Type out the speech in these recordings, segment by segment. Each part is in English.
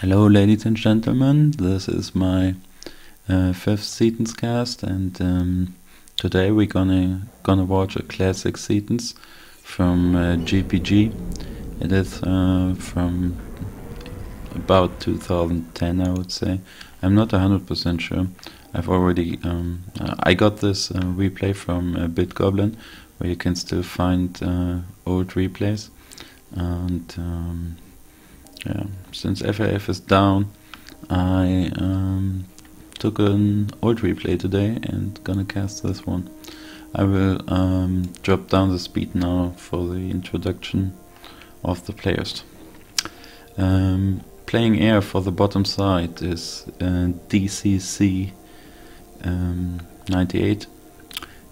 Hello, ladies and gentlemen. This is my uh, fifth Setons cast, and um, today we're gonna gonna watch a classic Setons from uh, GPG. It is uh, from about 2010, I would say. I'm not 100% sure. I've already um, uh, I got this uh, replay from uh, BitGoblin, where you can still find old replays, and um, yeah, since FAF is down, I um, took an old replay today and gonna cast this one. I will um, drop down the speed now for the introduction of the players. Um, playing air for the bottom side is uh, DCC um, 98.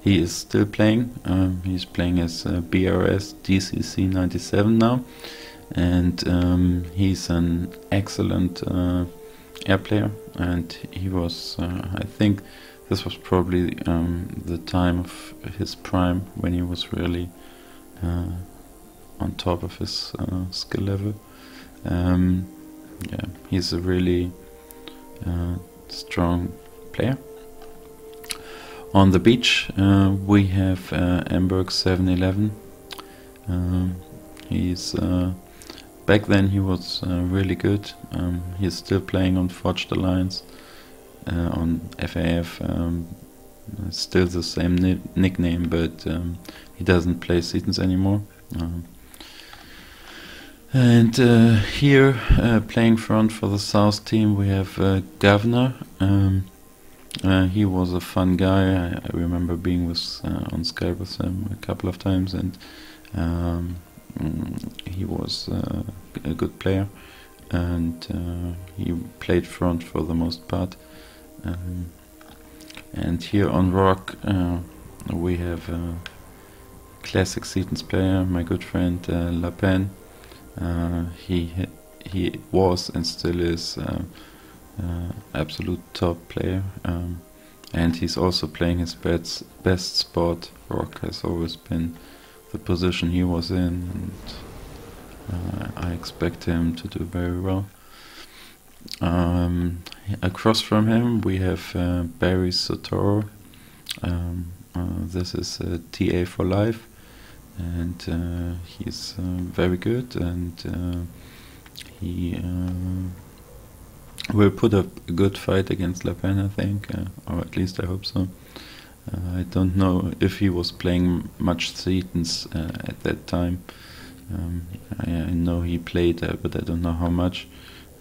He is still playing. Um, he's playing as uh, BRS DCC 97 now and um, he's an excellent uh, air player. And he was uh, I think this was probably um, the time of his prime when he was really uh, on top of his uh, skill level. Um, yeah he's a really uh, strong player. On the beach uh, we have uh, Mburgh 711 um, he's back then he was uh, really good. Um, he's still playing on Forged Alliance, uh, on FAF. Um, still the same ni nickname, but um, he doesn't play Setons anymore. Um, and uh, here, uh, playing front for the South team, we have uh, Governor. Um, uh, he was a fun guy. I, I remember being with on Skype with him a couple of times, and Mm, he was uh, a good player and uh, he played front for the most part. Um, and here on rock uh, we have a classic Setons player, my good friend uh, laPPen. Uh, he he was and still is uh, uh, absolute top player, um, and he's also playing his best best spot. Rock has always been the position he was in, and uh, I expect him to do very well. Um, across from him, we have uh, Barry Soetoro. Um, uh, this is TA for life, and uh, he's uh, very good, and uh, he will put up a good fight against laPPen, I think, or at least I hope so. Uh, I don't know if he was playing much Setons uh, at that time. Um, I, I, know he played, uh, but I don't know how much.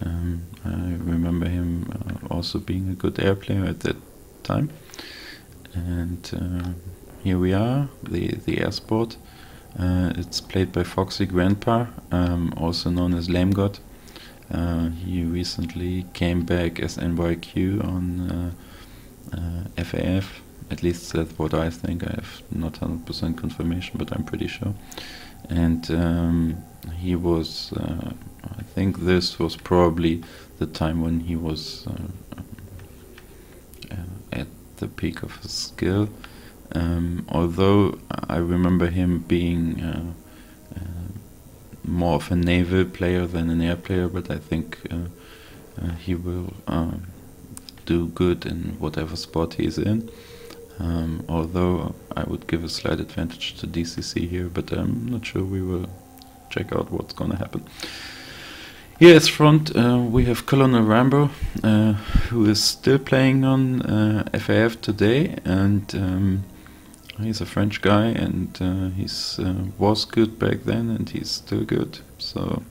Um, I remember him uh, also being a good air player at that time. And uh, here we are, the the air sport. Uh, it's played by Foxy Grandpa, um, also known as Lame God. he recently came back as NYQ on FAF at least that's what I think. I have not 100% confirmation, but I'm pretty sure. And um, he was, uh, I think this was probably the time when he was uh, uh, at the peak of his skill. Um, although I remember him being uh, uh, more of a naval player than an air player, but I think uh, he will do good in whatever spot he's in. Um, although I would give a slight advantage to DCC here, but I'm not sure we will check out what's gonna happen. Here as front uh, we have Colonel Rambo, uh, who is still playing on uh, FAF today, and um, he's a French guy, and uh, he's uh, was good back then, and he's still good. So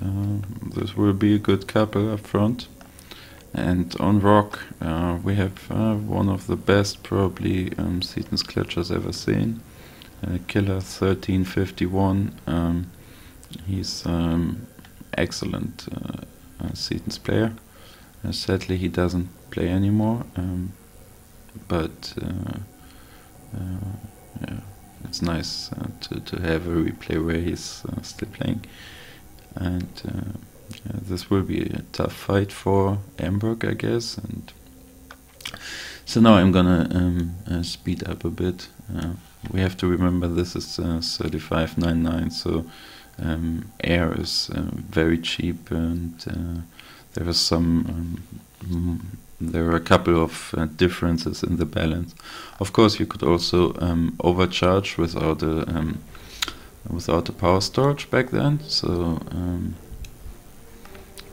uh, this will be a good couple up front. And on rock, uh, we have uh, one of the best, probably, um, Setons Glitchers ever seen. Uh, Killer 1351. Um, he's um, excellent uh, uh, Setons player. Uh, sadly, he doesn't play anymore. Um, but uh, yeah, it's nice to to have a replay where he's still playing. And this will be a tough fight for Mburgh, I guess. And so now I'm gonna um, uh, speed up a bit. Uh, we have to remember this is uh, 35.99, so um, air is uh, very cheap, and uh, there was some. Um, there were a couple of differences in the balance. Of course, you could also um, overcharge without a um, without a power storage back then. So um,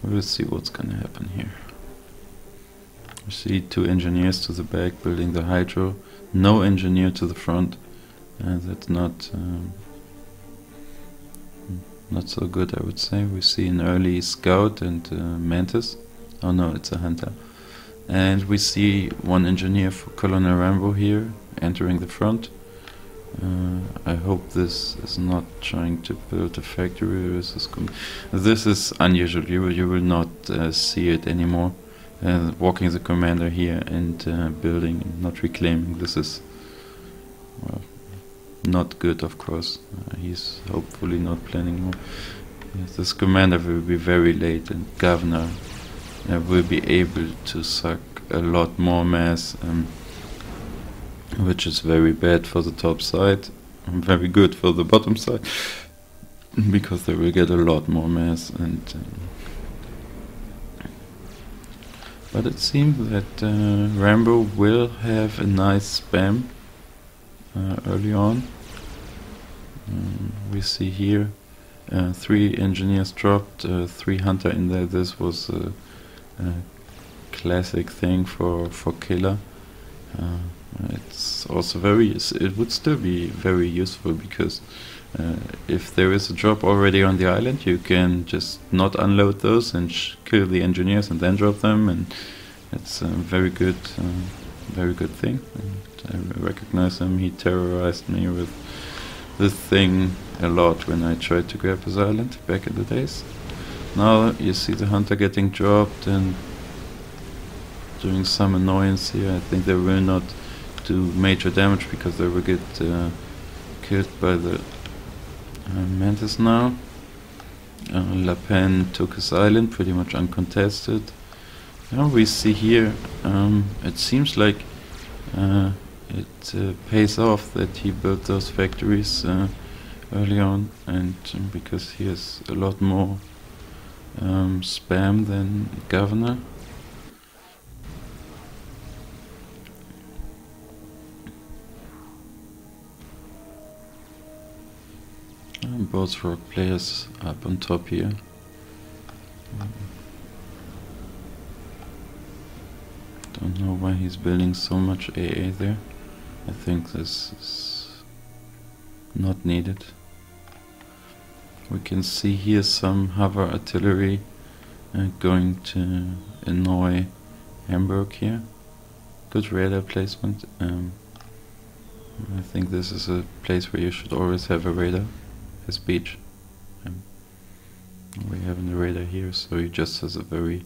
we'll see what's gonna happen here. You see two engineers to the back building the hydro, no engineer to the front. Uh, that's not um, not so good, I would say. We see an early scout and uh, mantis. Oh no, it's a hunter. And we see one engineer for Colonel Rambo here entering the front. Uh, I hope this is not trying to build a factory. This is, this is unusual. You, you will not uh, see it anymore uh, walking the commander here and uh, building and not reclaiming this is well, not good of course uh, he's hopefully not planning more yes, this commander will be very late and governor will be able to suck a lot more mass um, which is very bad for the top side and very good for the bottom side because they will get a lot more mass and um, but it seems that uh, Rambo will have a nice spam uh, early on. Um, we see here uh, three engineers dropped, uh, three hunter in there. This was a, a classic thing for for killer. It's also very. It would still be very useful because uh, if there is a drop already on the island, you can just not unload those and kill the engineers and then drop them, and it's a very good, uh, very good thing. And I recognize him. He terrorized me with this thing a lot when I tried to grab his island back in the days. Now you see the hunter getting dropped and doing some annoyance here. I think they will not do major damage because they will get uh, killed by the uh, Mantis now. Uh, laPPen took his island pretty much uncontested. Now we see here, um, it seems like uh, it uh, pays off that he built those factories uh, early on and um, because he has a lot more um, spam than governor. Both rock players up on top here. Don't know why he's building so much AA there. I think this is not needed. We can see here some hover artillery uh, going to annoy Mburgh here. Good radar placement. Um, I think this is a place where you should always have a radar his beach. Um, we have the radar here, so he just has a very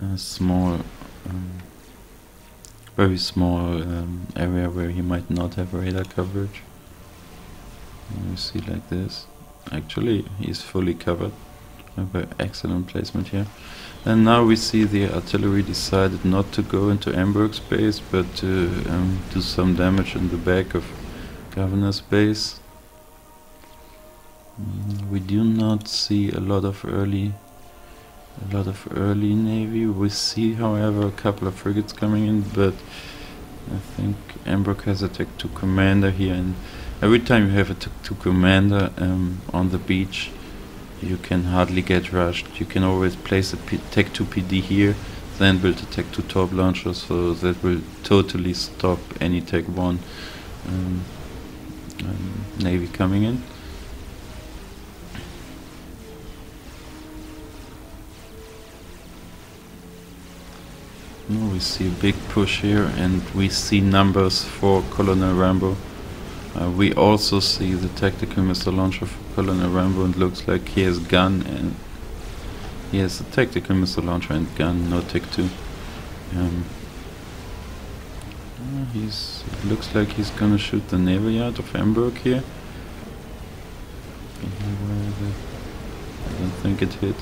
uh, small, um, very small um, area where he might not have radar coverage. And you see like this. Actually, he's fully covered. Very excellent placement here. And now we see the artillery decided not to go into Mburgh's base, but to um, do some damage in the back of Governor's base. Mm, we do not see a lot of early a lot of early navy. We see however a couple of frigates coming in but I think Mburgh has a Tech 2 commander here and every time you have a Tech 2 commander um, on the beach you can hardly get rushed. You can always place a P Tech 2 PD here then build a Tech 2 torp launcher so that will totally stop any Tech 1 um, um, navy coming in. We see a big push here and we see numbers for Colonel Rambo. Uh, we also see the tactical missile launcher for Colonel Rambo and looks like he has gun and he has a tactical missile launcher and gun, no Tech 2. Um, uh, he's looks like he's gonna shoot the naval yard of Mburgh here. I don't think it hit.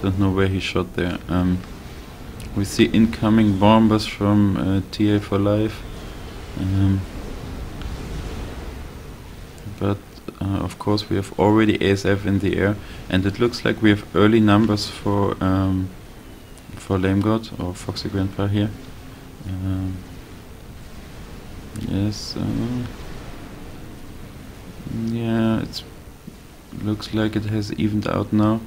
Don't know where he shot there. Um, we see incoming bombers from uh, TA for Life. Um, but uh, of course we have already ASF in the air and it looks like we have early numbers for um, for Lame God or Foxy Grandpa here. Um, yes, uh, yeah, it looks like it has evened out now.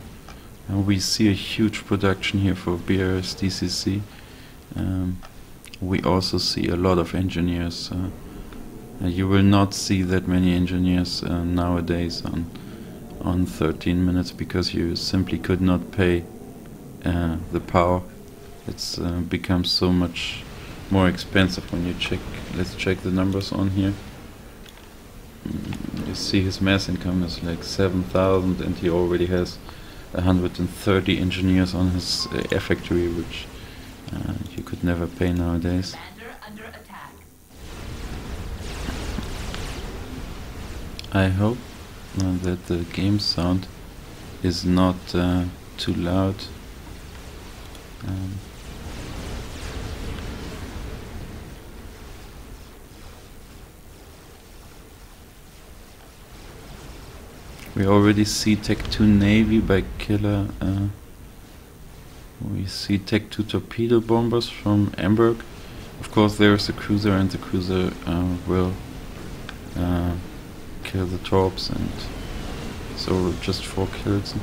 And we see a huge production here for BRS DCC. Um, we also see a lot of engineers. Uh, uh, you will not see that many engineers uh, nowadays on on 13 minutes because you simply could not pay uh, the power. It's uh, become so much more expensive when you check. Let's check the numbers on here. Mm, you see his mass income is like 7,000 and he already has 130 engineers on his uh, factory, which uh, you could never pay nowadays. I hope uh, that the game sound is not uh, too loud. Um, we already see Tech 2 Navy by Killer. Uh, we see Tech 2 torpedo bombers from Mburgh. Of course, there's a cruiser, and the cruiser uh, will uh, kill the torps and so just four kills.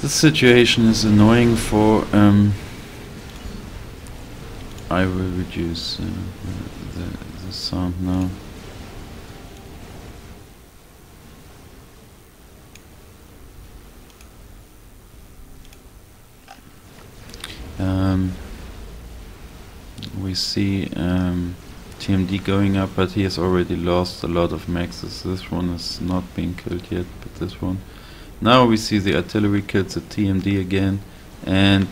This situation is annoying for um, I will reduce uh, the, the sound now. Um, we see um, TMD going up, but he has already lost a lot of mexes. This one is not being killed yet, but this one. Now we see the artillery kills the TMD again, and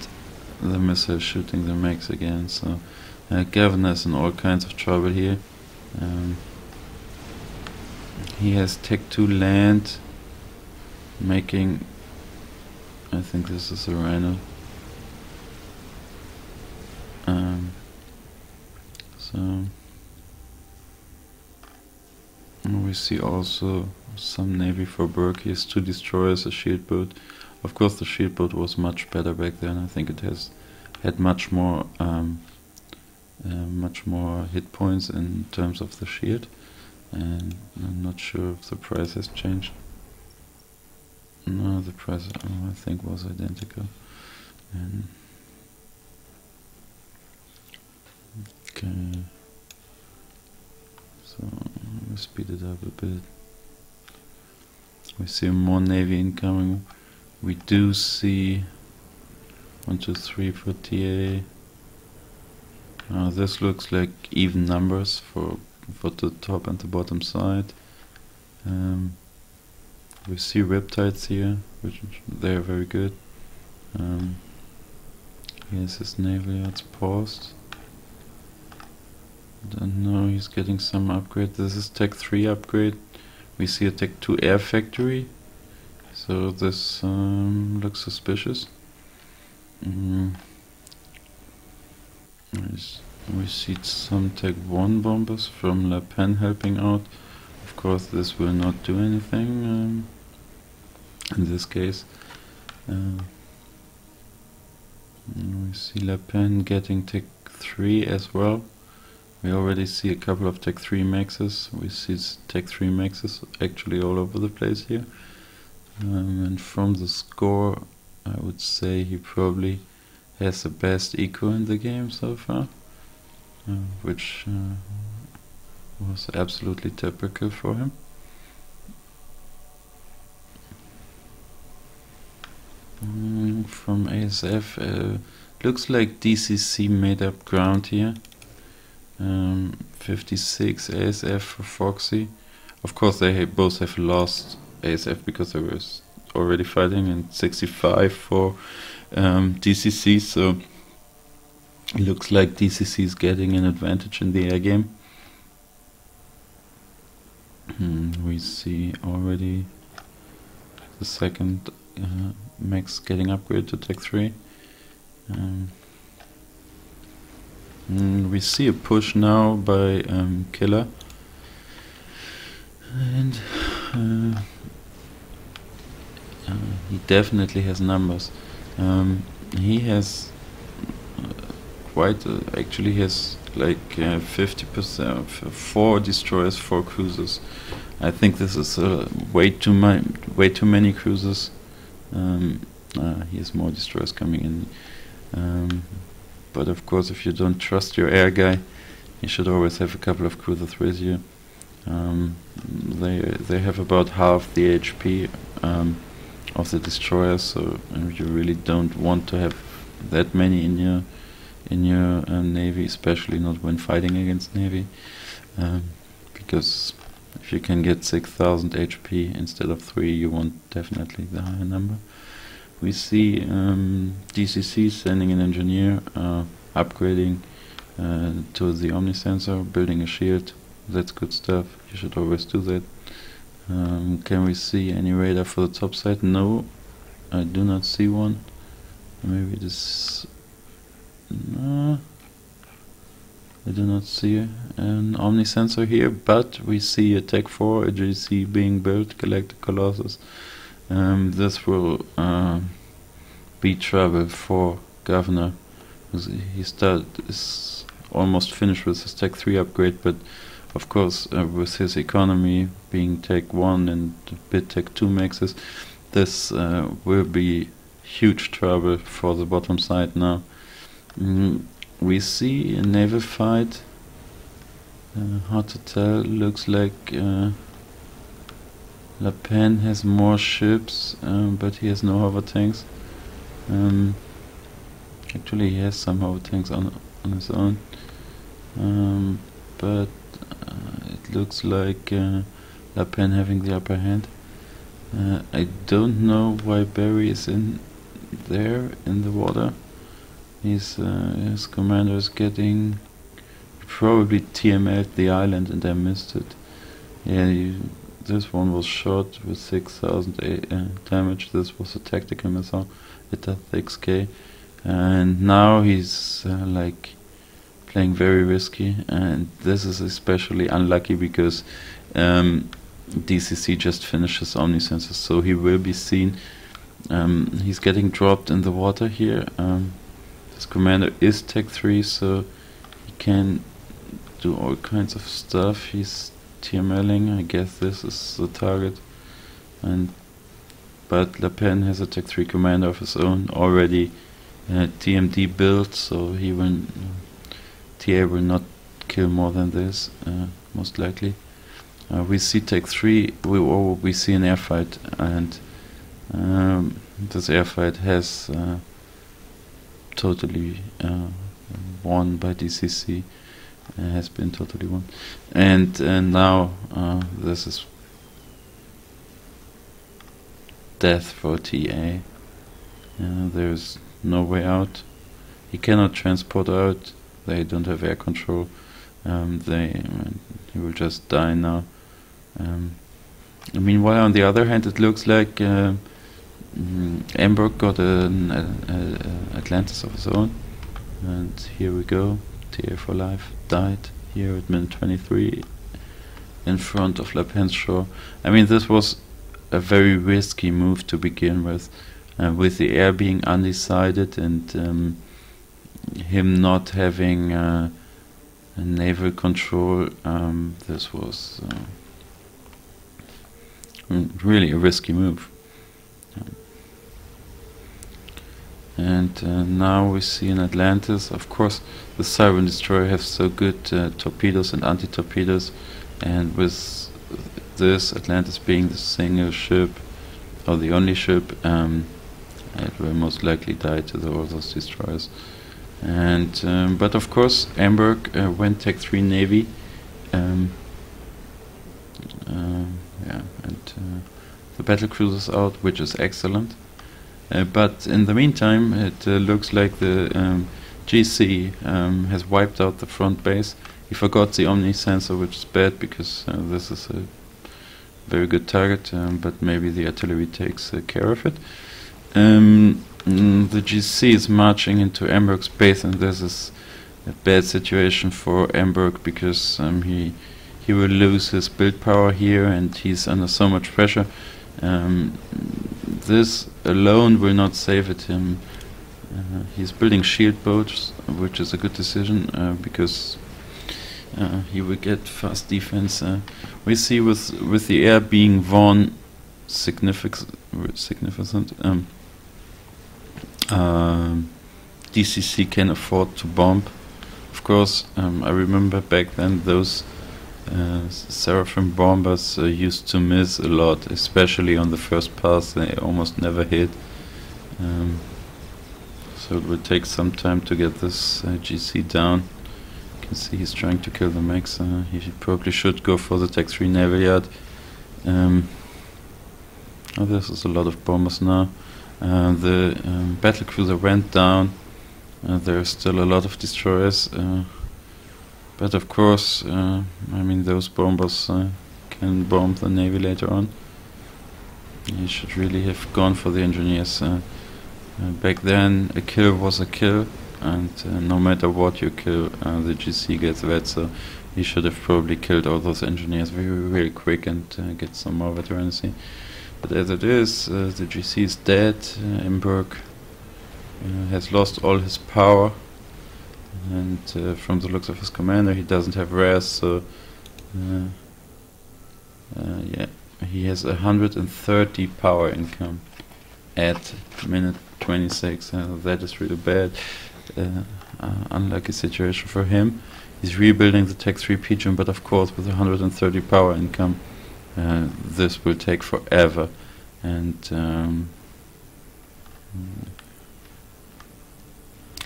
the missile shooting the mex again. So uh, Gavin is in all kinds of trouble here. Um, he has Tech 2 land, making. I think this is a Rhino. Um, so. We see also some navy for has two destroyers, a shield boat. Of course, the shield boat was much better back then. I think it has had much more, um, uh, much more hit points in terms of the shield. And I'm not sure if the price has changed. No, the price I think was identical. And okay. So we speed it up a bit. We see more navy incoming. We do see one, two, three for TA. Uh, this looks like even numbers for for the top and the bottom side. Um, we see riptides here, which they are very good. Um, here's his naval yards paused. Don't know, he's getting some upgrade. This is Tech 3 upgrade. We see a Tech 2 air factory. So this um, looks suspicious. Mm. We see some Tech 1 bombers from laPPen helping out. Of course this will not do anything um, in this case. Uh, we see laPPen getting Tech 3 as well. We already see a couple of Tech 3 mexes. We see Tech 3 mexes actually all over the place here. Um, and from the score, I would say he probably has the best eco in the game so far, uh, which uh, was absolutely typical for him. Um, from ASF, uh, looks like DCC made up ground here. Um, 56 ASF for Foxy. Of course, they both have lost ASF because they were already fighting, and 65 for um, DCC. So it looks like DCC is getting an advantage in the air game. Hmm, we see already the second uh, mex getting upgraded to Tech 3. Um, Mm, we see a push now by um, Killer. And uh, uh, he definitely has numbers. Um, he has uh, quite uh, actually has like uh, fifty percent, four destroyers, four cruisers. I think this is uh, way too much, way too many cruisers. Um, he has more destroyers coming in. Um, but of course, if you don't trust your air guy, you should always have a couple of cruisers with you. Um, they they have about half the HP um, of the destroyers, so you really don't want to have that many in your in your uh, navy, especially not when fighting against navy, um, because if you can get 6,000 HP instead of three, you want definitely the higher number. We see um, DCC sending an engineer, uh, upgrading uh, to the Omni sensor, building a shield. That's good stuff. You should always do that. Um, can we see any radar for the top side? No, I do not see one. Maybe this. No, I do not see an Omni sensor here, but we see a Tech 4, a GC being built, Galactic Colossus. Um, this will uh, be trouble for Governor. He start is almost finished with his Tech 3 upgrade, but of course, uh, with his economy being Tech 1 and bit Tech 2 mexes, this uh, will be huge trouble for the bottom side now. Mm, we see a naval fight. Uh, hard to tell. Looks like uh, laPPen has more ships, um, but he has no hover tanks. Um, actually, he has some hover tanks on on his own, um, but uh, it looks like uh, Pen having the upper hand. Uh, I don't know why Barry is in there in the water. His uh, his commander is getting probably TML'd the island and I missed it. Yeah, you, this one was shot with 6000 uh, damage. This was a tactical missile. It does 6k. And now he's uh, like playing very risky, and this is especially unlucky because um, DCC just finishes Omnisensors, so he will be seen. Um, he's getting dropped in the water here. Um, his commander is Tech 3, so he can do all kinds of stuff. He's TMLing, I guess this is the target. And but laPPen has a Tech 3 commander of his own already uh, TMD built, so he will TA will not kill more than this, uh, most likely. Uh, we see Tech 3, we, oh, we see an airfight, and um, this airfight has uh, totally won by DCC, has been totally won. And, and now uh, this is death for TA. there's no way out. He cannot transport out they don't have air control. Um, they he will just die now. Um, meanwhile, on the other hand, it looks like uh, mm, got an Atlantis of his own, and here we go. TA for life died here at minute 23 in front of laPPen's. I mean, this was a very risky move to begin with, uh, with the air being undecided and um, him not having uh, naval control, um, this was uh, really a risky move. And uh, now we see in Atlantis, of course, the Siren Destroyer has so good uh, torpedoes and anti-torpedoes, and with this Atlantis being the single ship, or the only ship, um, it will most likely die to the, all those destroyers. And um, but of course, Mburgh uh, went Tech 3 Navy. Um, uh, yeah, and uh, the battle cruisers out, which is excellent. Uh, but in the meantime, it uh, looks like the um, GC um, has wiped out the front base. He forgot the Omni sensor, which is bad because uh, this is a very good target, um, but maybe the artillery takes care of it. Um, Mm, the GC is marching into Mburgh's base, and this is a bad situation for Mburgh because um, he he will lose his build power here, and he's under so much pressure. This alone will not save it him. Uh, he's building shield boats, which is a good decision uh, because uh, he will get fast defense. Uh, we see with with the air being won significant significant. Um, um, DCC can afford to bomb. Of course, um, I remember back then those uh, Seraphim bombers uh, used to miss a lot, especially on the first pass. They almost never hit. Um, so it will take some time to get this uh, GC down. You can see he's trying to kill the mexes. Uh, he probably should go for the Tech 3 Naval Yard. Um, oh, this is a lot of bombers now. Uh, the um, battle cruiser went down. Uh, there are still a lot of destroyers, but of course, uh, I mean those bombers can bomb the navy later on. You should really have gone for the engineers. back then, a kill was a kill, and no matter what you kill, the GC gets vet. So he should have probably killed all those engineers very, very quick and uh, get some more veterancy. But as it is, uh, the GC is dead. Uh, Mburgh uh, has lost all his power and uh, from the looks of his commander he doesn't have res so uh, uh, yeah. He has 130 power income at minute 26 uh, that is really bad. Unlucky situation for him. He's rebuilding the tech 3 pgen but of course with 130 power income this will take forever. And um,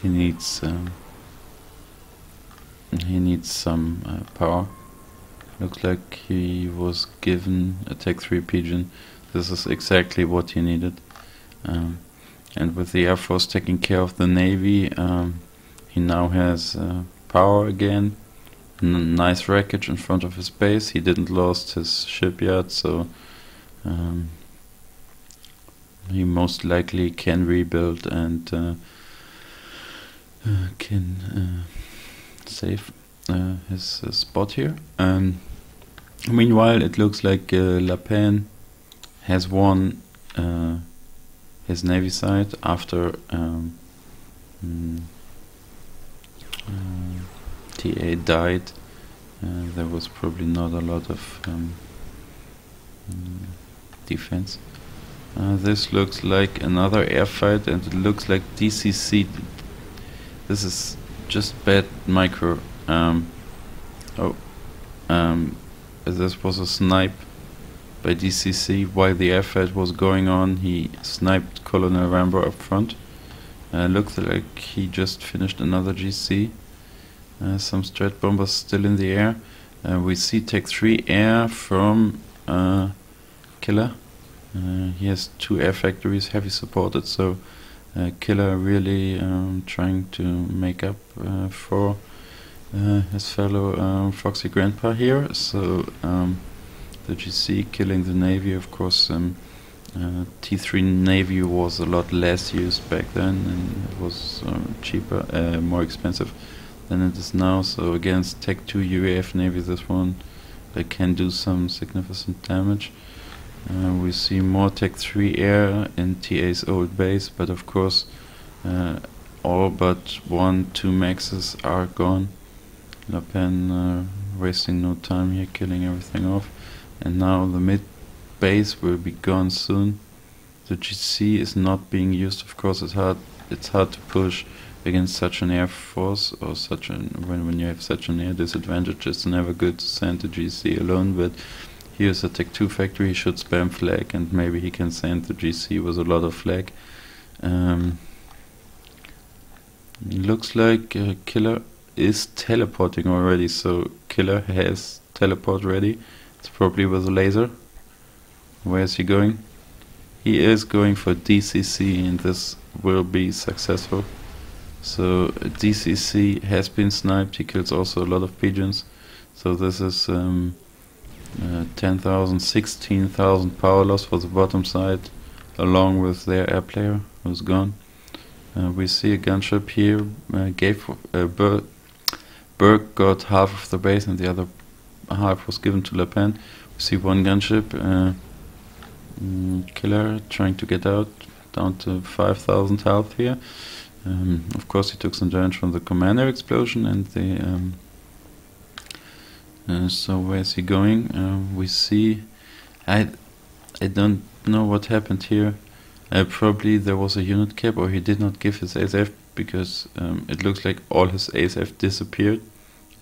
he needs um, he needs some uh, power. Looks like he was given a Tech 3 Pgen. This is exactly what he needed. Um, and with the Air Force taking care of the Navy, um, he now has uh, power again. N nice wreckage in front of his base. He didn't lost his shipyard, so um, he most likely can rebuild and uh, uh, can uh, save uh, his spot here. Um, meanwhile, it looks like laPPen has won his navy side after um, mm, TA died. Uh, there was probably not a lot of um, mm, defense. Uh, this looks like another air fight, and it looks like DCC this is just bad micro. Um, oh, um, this was a snipe by DCC while the airfight was going on. He sniped Colonel Rambo up front. Uh, looks like he just finished another GC. Uh, some strat bombers still in the air. Uh, we see Tech 3 air from uh, Killer. Uh, he has two air factories heavy supported, so Killer really um, trying to make up uh, for uh, his fellow um, Foxy Grandpa here. So um, the GC killing the Navy, of course. Um, uh, T3 Navy was a lot less used back then, and it was uh, cheaper, uh, more expensive than it is now. So against Tech 2 UEF Navy, this one they can do some significant damage. Uh, we see more Tech 3 Air in TA's old base, but of course uh, all but one, two mexes are gone. laPPen uh, wasting no time here, killing everything off. And now the mid base will be gone soon. The GC is not being used, of course it's hard it's hard to push against such an air force or such an when when you have such an air disadvantage it's never good to send the GC alone but here's a Tech 2 factory, he should spam flak and maybe he can send the GC with a lot of flak. Um, looks like uh, Killer is teleporting already, so Killer has teleport ready. It's probably with a laser. Where is he going? He is going for DCC and this will be successful. So DCC has been sniped, he kills also a lot of pgens. So this is um, uh, 10,000, 16,000 power loss for the bottom side, along with their air player who's gone. Uh, we see a gunship here. Uh, gave uh, Berg got half of the base, and the other half was given to laPPen. We see one gunship, uh, mm, killer trying to get out, down to 5,000 health here. Um, of course, he took some damage from the commander explosion and the. Um, uh, so where's he going? Uh, we see. I, I don't know what happened here. Uh, probably there was a unit cap, or he did not give his ASF because um, it looks like all his ASF disappeared.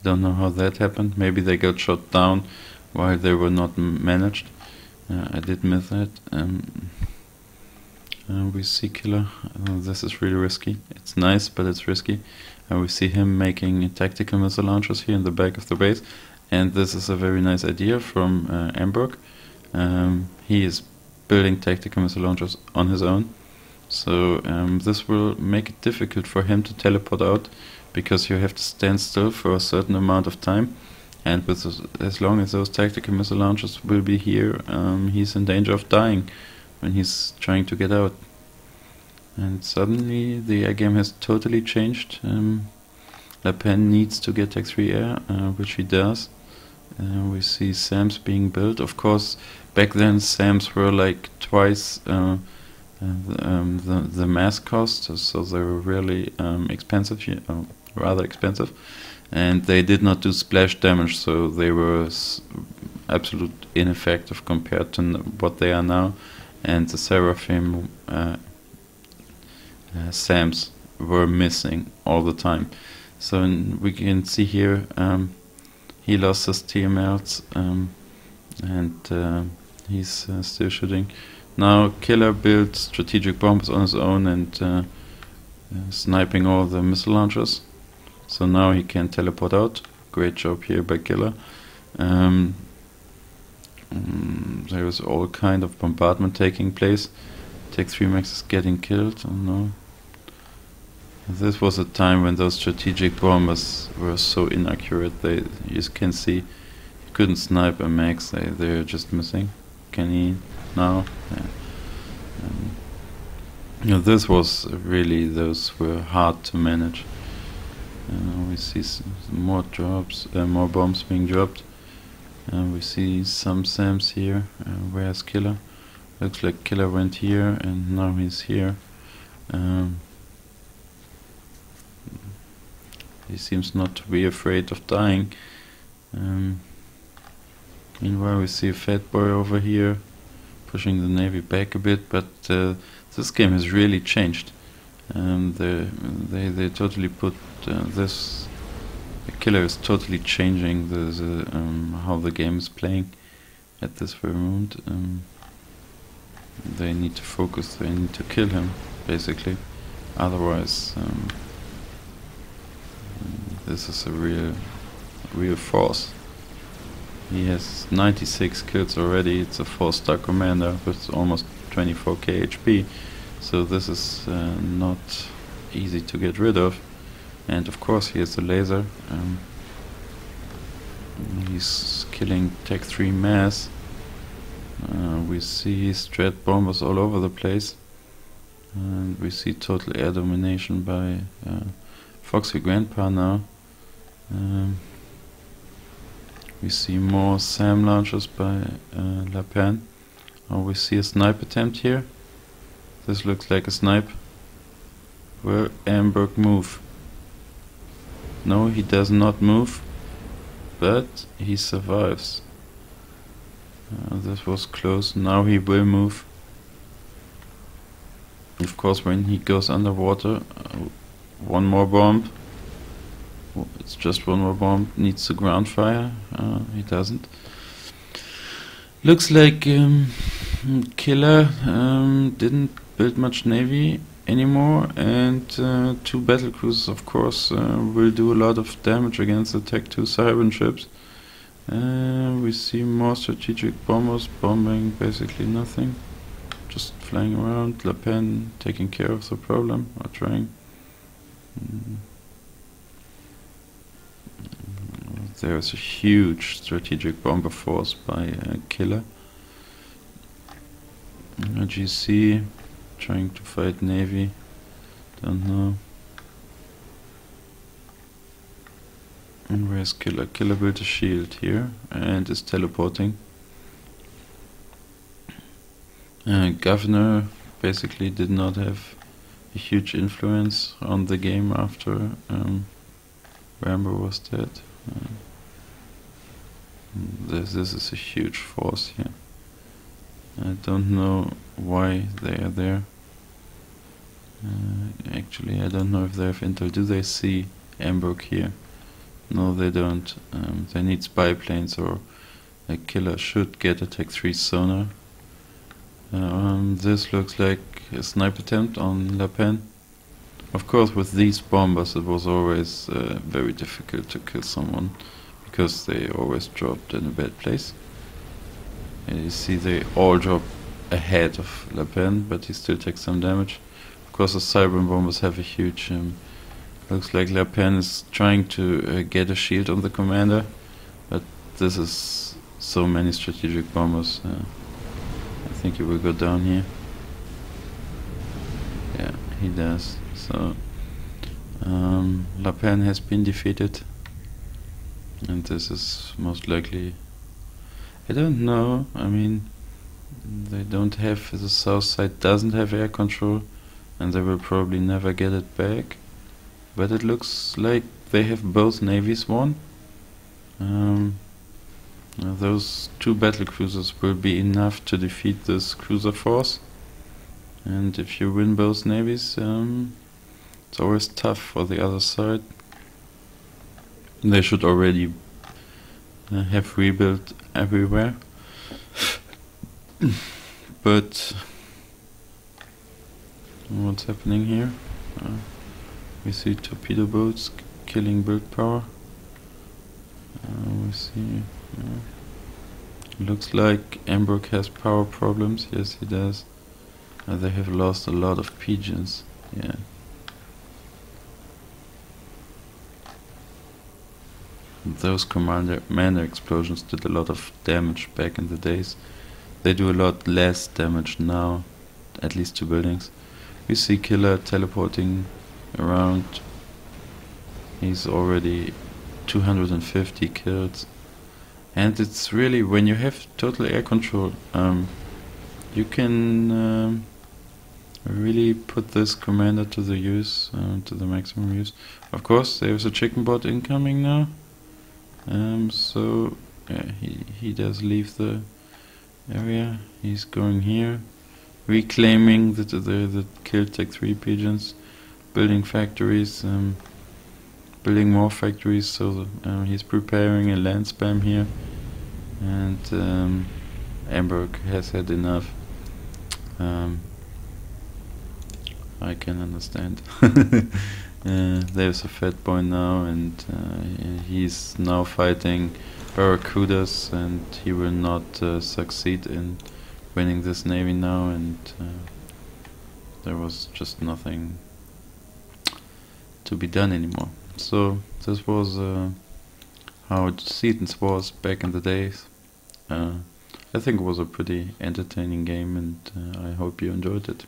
Don't know how that happened. Maybe they got shot down while they were not managed. Uh, I did miss that. Um, uh, we see Killer. Uh, this is really risky. It's nice, but it's risky. Uh, we see him making tactical missile launchers here in the back of the base. And this is a very nice idea from uh, Ambrook. Um, he is building tactical missile launchers on his own. So um, this will make it difficult for him to teleport out because you have to stand still for a certain amount of time. And with as long as those tactical missile launchers will be here, um, he's in danger of dying when he's trying to get out. And suddenly the air game has totally changed. Um, Pen needs to get Tech 3 air, uh, which he does. Uh, we see SAMs being built. Of course, back then SAMs were like twice uh, um, the, the mass cost, so they were really um, expensive, uh, rather expensive. And they did not do splash damage, so they were absolute ineffective compared to what they are now and the Seraphim uh, uh, SAMs were missing all the time. So we can see here um, he lost his TMLs um, and uh, he's uh, still shooting. Now Killer builds strategic bombs on his own and uh, uh, sniping all the missile launchers. So now he can teleport out. Great job here by Killer. Um, um, there was all kind of bombardment taking place. Tech 3 Max is getting killed. Oh no. This was a time when those strategic bombers were so inaccurate. They you can see you couldn't snipe a mex. They they're just missing. Can he now? Yeah. Um, you know, this was really those were hard to manage. Uh, we see more drops, uh, more bombs being dropped. Uh, we see some SAMs here. Uh, where's Killer? Looks like Killer went here and now he's here. Um, he seems not to be afraid of dying. Um, meanwhile, we see a fat boy over here pushing the navy back a bit, but uh, this game has really changed. Um, they they they totally put uh, this the killer is totally changing the, the um, how the game is playing at this very moment. Um, they need to focus. They need to kill him, basically. Otherwise, um, this is a real, real force. He has 96 kills already. It's a four-star commander with almost 24k HP. So this is uh, not easy to get rid of and of course he has a laser um, he's killing tech 3 mass uh, we see strat bombers all over the place and we see total air domination by uh, Foxy Grandpa now um, we see more SAM launchers by uh, Pen oh, we see a snipe attempt here this looks like a snipe where Ambrook move no, he does not move, but he survives. Uh, this was close. Now he will move. Of course, when he goes underwater, uh, one more bomb. It's just one more bomb. Needs to ground fire. Uh, he doesn't. Looks like um, Killer um, didn't build much navy anymore and uh, two battle cruisers of course uh, will do a lot of damage against the Tech 2 Siren ships uh, we see more strategic bombers bombing basically nothing just flying around laPPen taking care of the problem or trying mm. There's a huge strategic bomber force by uh, Killer GC trying to fight Navy. Don't know. And where's Killer? Killer built a shield here and is teleporting. Uh, Governor basically did not have a huge influence on the game after um, Rambo was dead. Uh, this, this is a huge force here. I don't know why they are there. Uh, actually, I don't know if they have intel. Do they see Mburgh here? No, they don't. Um, they need spy planes or a killer should get a Tech 3 sonar. Um, this looks like a sniper attempt on laPPen. Of course, with these bombers, it was always uh, very difficult to kill someone because they always dropped in a bad place. And you see, they all drop ahead of laPPen, but he still takes some damage. Of course, the Cybran bombers have a huge. Um, looks like laPPen is trying to uh, get a shield on the commander, but this is so many strategic bombers. Uh, I think he will go down here. Yeah, he does. So um, Pen has been defeated, and this is most likely. I don't know. I mean, they don't have the south side doesn't have air control, and they will probably never get it back. But it looks like they have both navies won. Um, those two battle cruisers will be enough to defeat this cruiser force. And if you win both navies, um, it's always tough for the other side. They should already uh, have rebuilt everywhere. but what's happening here? Uh, we see torpedo boats killing build power. Uh, we see Looks like Mburgh has power problems. Yes, he does. Uh, they have lost a lot of pgens. Yeah. Those commander manor explosions did a lot of damage back in the days. They do a lot less damage now, at least to buildings. We see Killer teleporting around. He's already 250 kills and it's really when you have total air control um, you can um, really put this commander to the use uh, to the maximum use of course there's a chicken bot incoming now um, so yeah, he, he does leave the area. He's going here reclaiming the the, the killed tech 3 pgens building factories um, building more factories so uh, he's preparing a land spam here. And um, Mburgh has had enough. Um, I can understand uh, there's a fat boy now and uh, he's now fighting Barracudas and he will not uh, succeed in winning this navy now and uh, there was just nothing to be done anymore so this was uh, how Seton's was back in the days. I think it was a pretty entertaining game and I hope you enjoyed it.